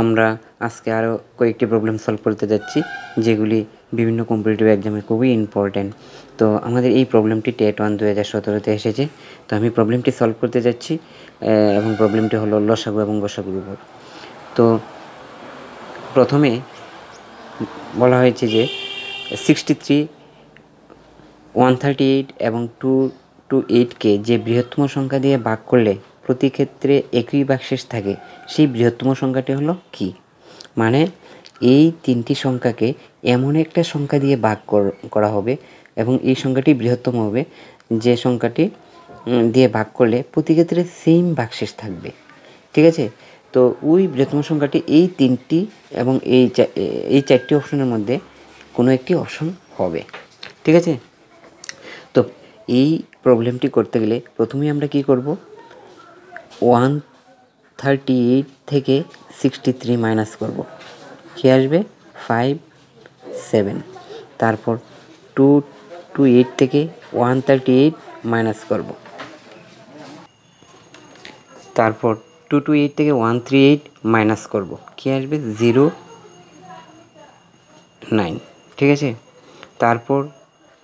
আমরা আজকে আরও কয়েকটি প্রবলেম সলভ করতে যাচ্ছি, যেগুলি বিভিন্ন কম্পিটিটিভ এক্সামে খুবই ইম্পর্ট্যান্ট তো আমাদের এই প্রবলেমটি টেট ওয়ান দু হাজার সতেরোতে এসেছে। তো আমি প্রবলেমটি সলভ করতে যাচ্ছি এবং প্রবলেমটি হলো লসাগু এবং গসাগুর উপর। তো প্রথমে বলা হয়েছে যে sixty three one thirty eight এবং টু টু এইটকে যে বৃহত্তম সংখ্যা দিয়ে ভাগ করলে প্রতি ক্ষেত্রে একই বাক্সেস থাকে। সেই বৃহত্তম সংখ্যাটি হলো কি? মানে এই তিনটি সংখ্যাকে এমন একটা সংখ্যা দিয়ে ভাগ কর- হবে এবং এই সংখ্যাটি বৃহত্তম হবে, যে সংখ্যাটি দিয়ে ভাগ করলে প্রতি ক্ষেত্রে সেম বাক্সেস থাকবে। ঠিক আছে? তো ওই বৃহত্তম সংখ্যাটি এই তিনটি এবং এই এই চারটি অপশনের মধ্যে কোনো একটি অপশন হবে। ঠিক আছে? তো এই প্রবলেমটি করতে গেলে প্রথমেই আমরা কি করব? ওয়ান থার্টি এইট থেকে সিক্সটি থ্রি মাইনাস করব। কী আসবে? ফাইভ সেভেন তারপর টু টু এইট থেকে ওয়ান থার্টি এইট মাইনাস করব। তারপর টু টু এইট থেকে ওয়ান থ্রি এইট মাইনাস করব। কী আসবে? জিরো নাইন ঠিক আছে? তারপর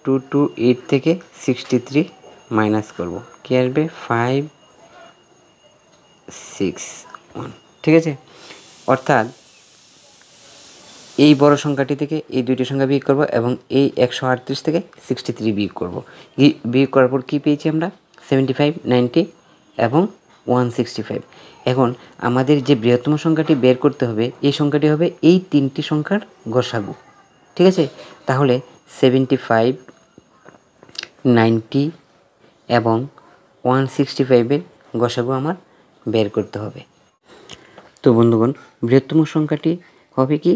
টু টু এইট থেকে সিক্সটি থ্রি মাইনাস করব। কী আসবে? ফাইভ সিক্স ওয়ান ঠিক আছে? অর্থাৎ এই বড় সংখ্যাটি থেকে এই দুইটি সংখ্যা বিয়োগ করব এবং এই একশো আটত্রিশ থেকে সিক্সটি থ্রি বিয়োগ করব। বিয়োগ করার পর কী পেয়েছি আমরা? সেভেন্টি ফাইভ নাইনটি এবং ওয়ান সিক্সটি ফাইভ এখন আমাদের যে বৃহত্তম সংখ্যাটি বের করতে হবে, এই সংখ্যাটি হবে এই তিনটি সংখ্যার গসাগু। ঠিক আছে? তাহলে সেভেন্টি ফাইভ নাইনটি এবং ওয়ান সিক্সটি ফাইভের গসাগু আমার বের করতে হবে। তো বন্ধুগণ, বৃহত্তম সংখ্যাটি হবে কি?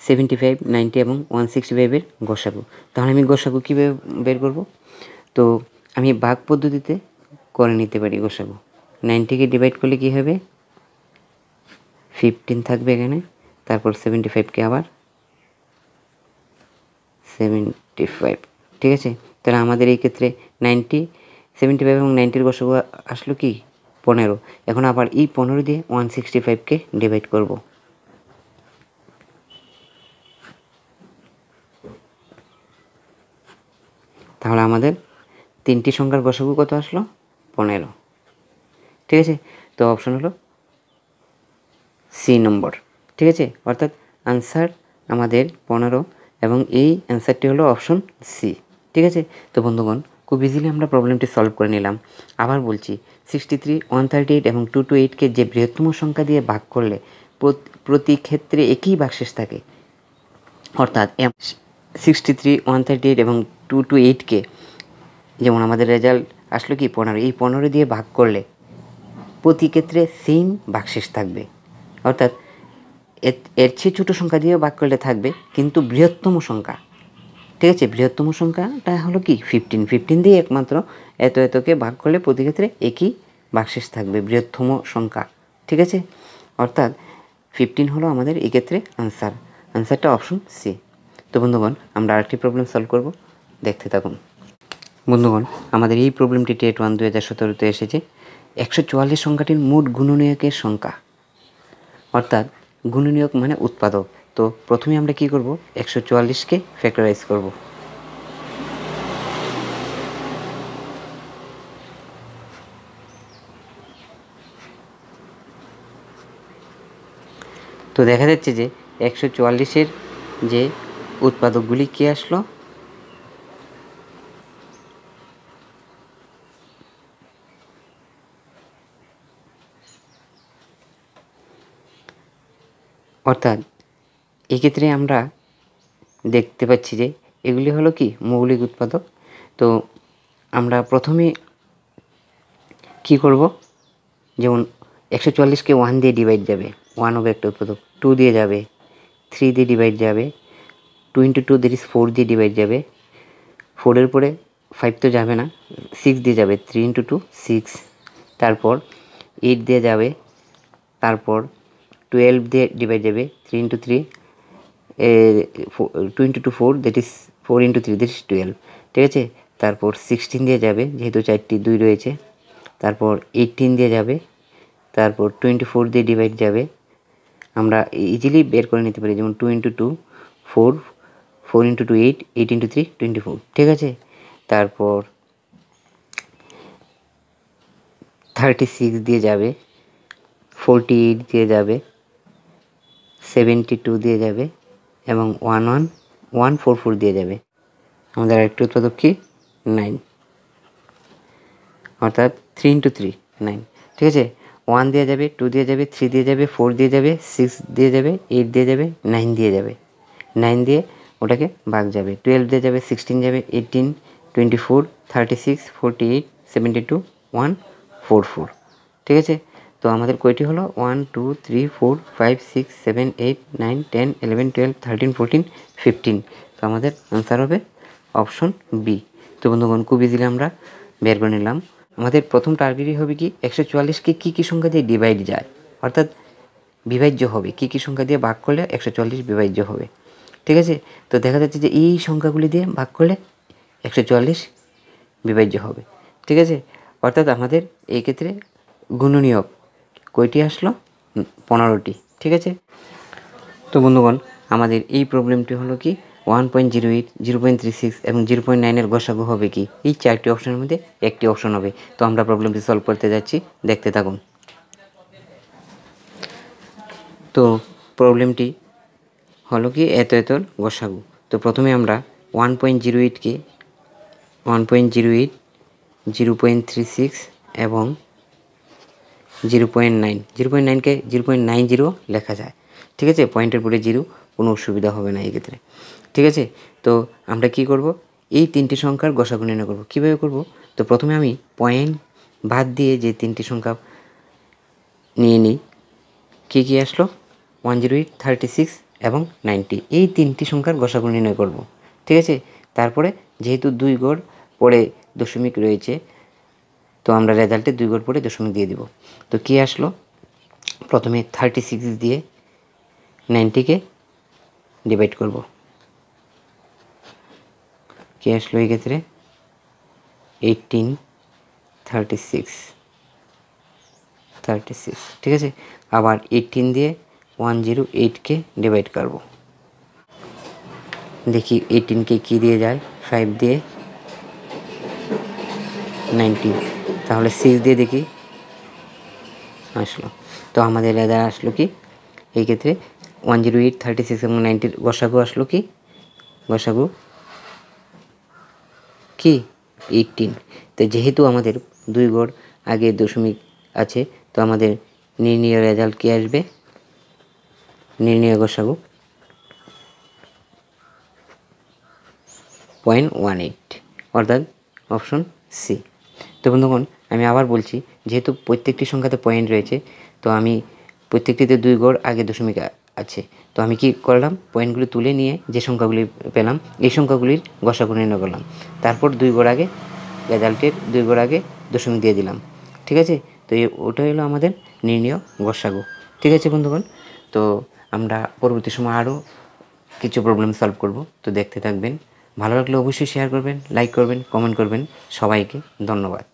সেভেন্টি ফাইভ নাইনটি এবং ওয়ান সিক্সটি ফাইভের গসাগু। তাহলে আমি গসাগু কীভাবে বের করব? তো আমি ভাগ পদ্ধতিতে করে নিতে পারি গসাগু। নাইনটিকে ডিভাইড করলে কী হবে? ফিফটিন থাকবে এখানে। তারপর সেভেন্টি ফাইভকে আবার সেভেন্টি ফাইভ ঠিক আছে? তাহলে আমাদের এই ক্ষেত্রে নাইনটি সেভেন্টি ফাইভ এবং নাইনটির গসাগু আসলো কি? পনেরো। এখন আবার এই পনেরো দিয়ে ওয়ান সিক্সটি ফাইভকে ডিভাইড করব। তাহলে আমাদের তিনটি সংখ্যার গসাগু কত আসলো? পনেরো। ঠিক আছে? তো অপশন হলো সি নম্বর ঠিক আছে? অর্থাৎ আনসার আমাদের পনেরো এবং এই অ্যান্সারটি হলো অপশন সি ঠিক আছে? তো বন্ধুগণ খুব ইজিলি আমরা প্রবলেমটি সলভ করে নিলাম। আবার বলছি sixty three one thirty eight এবং টু টু এইটকে যে বৃহত্তম সংখ্যা দিয়ে ভাগ করলে প্রতি ক্ষেত্রে একই বাক্সেস থাকে। অর্থাৎ sixty three one thirty eight এবং টু টু এইটকে যেমন আমাদের রেজাল্ট আসলো কি, পনেরো, এই পনেরো দিয়ে ভাগ করলে প্রতি ক্ষেত্রে সেম বাক্সেস থাকবে। অর্থাৎ এর- এর চেয়ে ছোটো সংখ্যা দিয়েও ভাগ করলে থাকবে, কিন্তু বৃহত্তম সংখ্যা। ঠিক আছে, বৃহত্তম সংখ্যাটা হলো কি? ফিফটিন ফিফটিন দিয়ে একমাত্র এত এতকে ভাগ করলে প্রতি ক্ষেত্রে একই বাক্সেস থাকবে, বৃহত্তম সংখ্যা। ঠিক আছে? অর্থাৎ ফিফটিন হলো আমাদের এক্ষেত্রে ক্ষেত্রে আনসার আনসারটা অপশন সি তো বন্ধুগণ, আমরা আরেকটি প্রবলেম সলভ করব। দেখতে থাকুন। বন্ধুগণ, আমাদের এই প্রবলেমটি টেট ওয়ান দু হাজার সতেরোতে এসেছে। একশো চুয়াল্লিশ সংখ্যাটির মোট গুণনীয়কের সংখ্যা। অর্থাৎ গুণনীয়ক মানে উৎপাদক। তো প্রথমে আমরা কি করব? একশো চুয়াল্লিশকে ফ্যাক্টরাইজ করব। তো দেখা যাচ্ছে যে একশো চুয়াল্লিশের যে উৎপাদকগুলি কে আসলো? অর্থাৎ এক্ষেত্রে আমরা দেখতে পাচ্ছি যে এগুলি হলো কি মৌলিক উৎপাদক। তো আমরা প্রথমে কি করব? যেমন একশো চুয়াল্লিশকে ওয়ান দিয়ে ডিভাইড যাবে। ওয়ান হবে একটা উৎপাদক। টু দিয়ে যাবে। থ্রি দিয়ে ডিভাইড যাবে। Two into two that is four দিয়ে ডিভাইড যাবে। ফোরের পরে ফাইভ তো যাবে না। সিক্স দিয়ে যাবে। থ্রি ইন্টু টু সিক্স তারপর এইট দিয়ে যাবে। তারপর টুয়েলভ দিয়ে ডিভাইড যাবে। Three into three two into two four that is four into three that is twelve ঠিক আছে? তারপর সিক্সটিন দিয়ে যাবে, যেহেতু চারটি দুই রয়েছে। তারপর এইটিন দিয়ে যাবে, তারপর টোয়েন্টি ফোর দিয়ে ডিভাইড যাবে। আমরা ইজিলি বের করে নিতে পারি, যেমন two into two four four into two eight eight into three twenty four ঠিক আছে? তারপর থার্টি সিক্স দিয়ে যাবে ফোরটি এইট দিয়ে যাবে সেভেন্টি টু দিয়ে যাবে। এবং one one one four four দিয়ে যাবে আমাদের আরেকটি উৎপাদক কি? নাইন অর্থাৎ থ্রি ইন্টু থ্রি নাইন ঠিক আছে? ওয়ান দিয়ে যাবে টু দিয়ে যাবে থ্রি দিয়ে যাবে ফোর দিয়ে যাবে সিক্স দিয়ে যাবে এইট দিয়ে যাবে নাইন দিয়ে যাবে। নাইন দিয়ে ওটাকে ভাগ যাবে। টুয়েলভ দিয়ে যাবে সিক্সটিন যাবে eighteen twenty four thirty six forty eight seventy two one four four ঠিক আছে? তো আমাদের কয়টি হলো? One two three four five six seven eight nine ten eleven twelve thirteen fourteen fifteen তো আমাদের আনসার হবে অপশন বি তো বন্ধুগণ, খুব ইজিলি আমরা বের করে নিলাম। আমাদের প্রথম টার্গেটই হবে কি? একশো চুয়াল্লিশকে কী কী সংখ্যা দিয়ে ডিভাইড যায়? অর্থাৎ বিভাজ্য হবে। কী কী সংখ্যা দিয়ে ভাগ করলে একশো চুয়াল্লিশ বিভাজ্য হবে? ঠিক আছে? তো দেখা যাচ্ছে যে এই সংখ্যাগুলি দিয়ে ভাগ করলে একশো চুয়াল্লিশ বিভাজ্য হবে। ঠিক আছে? অর্থাৎ আমাদের এই ক্ষেত্রে গুণনীয় কয়টি আসলো? পনেরোটি, ঠিক আছে? তো বন্ধুগণ, আমাদের এই প্রবলেমটি হলো কি? One point zero eight zero point three six এবং জিরো পয়েন্ট নাইনের গোসাগু হবে কি? এই চারটি অপশনের মধ্যে একটি অপশন হবে। তো আমরা প্রবলেমটি সলভ করতে যাচ্ছি। দেখতে থাকুন। তো প্রবলেমটি হলো কি? এত এতর গোসাগু। তো প্রথমে আমরা one point zero এইটকে one point zero eight zero point three six এবং zero point nine, zero point নাইনকে zero point nine zero লেখা যায়। ঠিক আছে? পয়েন্টের পরে জিরো, কোনো অসুবিধা হবে না এই ক্ষেত্রে ঠিক আছে? তো আমরা কি করব? এই তিনটি সংখ্যার গসাগু নির্ণয় করব। কীভাবে করব? তো প্রথমে আমি পয়েন্ট বাদ দিয়ে যে তিনটি সংখ্যা নিয়ে নিই, কী কী আসলো? One zero eight, thirty six এবং নাইনটি। এই তিনটি সংখ্যার গসাগু নির্ণয় করব। ঠিক আছে? তারপরে যেহেতু দুই গড় পরে দশমিক রয়েছে তো আমরা রেজাল্টে দুই গড় পরে দশমিক দিয়ে দিব। তো কী আসলো? প্রথমে থার্টি সিক্স দিয়ে নাইনটিকে ডিভাইড করব। কী আসলো এই ক্ষেত্রে? Eighteen thirty six thirty six ঠিক আছে? আবার এইটিন দিয়ে ওয়ান জিরো এইটকে ডিভাইড করব। দেখি এইটিনকে কী দিয়ে যায়? ফাইভ দিয়ে নাইনটিন তাহলে সিক্স দিয়ে দেখি। আসলো। তো আমাদের রেজার আসলো কি? এই ক্ষেত্রে one zero eight thirty six এবং নাইনটির গসাগু আসলো কি? গসাগু কি? এইটিন তো যেহেতু আমাদের দুই গড় আগে দশমিক আছে, তো আমাদের নির্ণয় রেজাল্ট কী আসবে? নির্ণয় গসাগু পয়েন্ট ওয়ান এইট অর্থাৎ অপশন সি তো বন্ধুগণ, আমি আবার বলছি, যেহেতু প্রত্যেকটি সংখ্যাতে পয়েন্ট রয়েছে, তো আমি প্রত্যেকটিতে দুই গড় আগে দশমিক আছে। তো আমি কি করলাম? পয়েন্টগুলি তুলে নিয়ে যে সংখ্যাগুলি পেলাম, এই সংখ্যাগুলির গসাগু নির্ণয় করলাম। তারপর দুই গড় আগে রেজাল্টের দুই গড় আগে দশমিক দিয়ে দিলাম। ঠিক আছে? তো ওটা হলো আমাদের নির্ণয় গসাগু। ঠিক আছে বন্ধুগণ? তো আমরা পরবর্তী সময় আরও কিছু প্রবলেম সলভ করব। তো দেখতে থাকবেন। ভালো লাগলে অবশ্যই শেয়ার করবেন লাইক করবেন কমেন্ট করবেন। সবাইকে ধন্যবাদ।